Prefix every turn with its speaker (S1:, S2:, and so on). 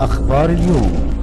S1: أخبار اليوم.